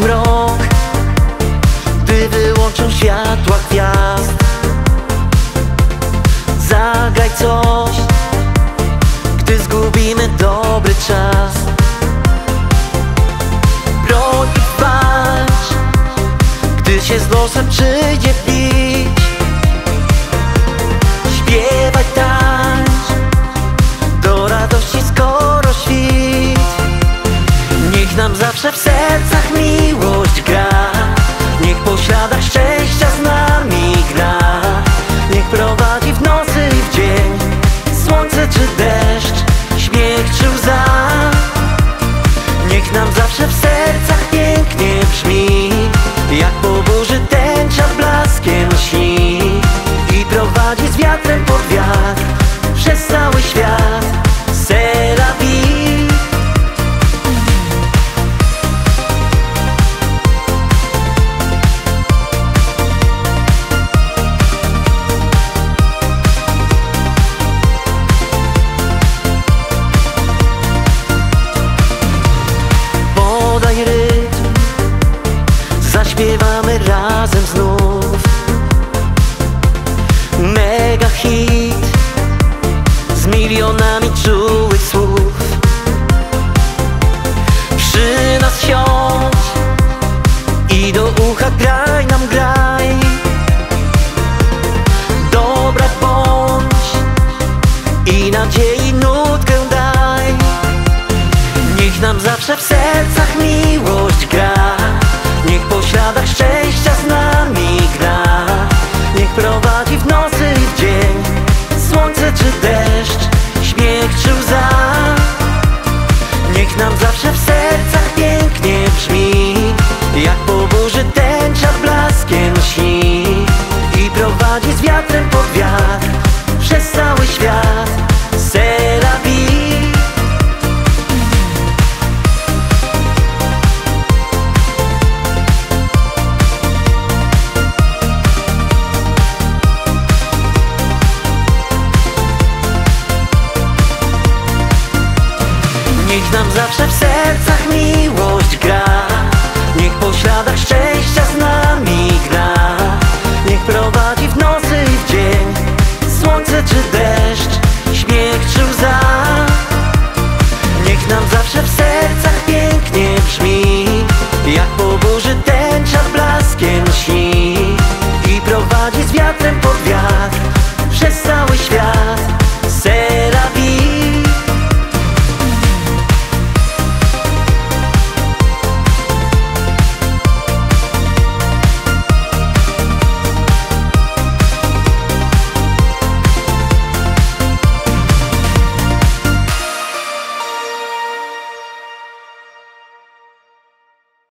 mrok Gdy wyłączą światła gwiazd. Zagraj coś Gdy zgubimy dobry czas. Broń i walcz Gdy się z losem przyjdzie bić zawsze w sercach miłość gra. Niech po śladach szczęścia z nami gra. Niech prowadzi w nocy i w dzień Słońce czy deszcz, śmiech czy łza Zaśpiewamy razem znów. Mega hit Z milionami czułych słów. Przy nas siądź I do ucha graj nam graj. Dobra bądź I nadziei nutkę daj. Niech nam zawsze w sercach miłość gra Niech po Niech nam zawsze w sercach miłość gra. Niech po śladach szczęścia z nami gra. Niech prowadzi w nocy i w dzień Słońce czy deszcz, śmiech czy łza. Niech nam zawsze w sercach pięknie brzmi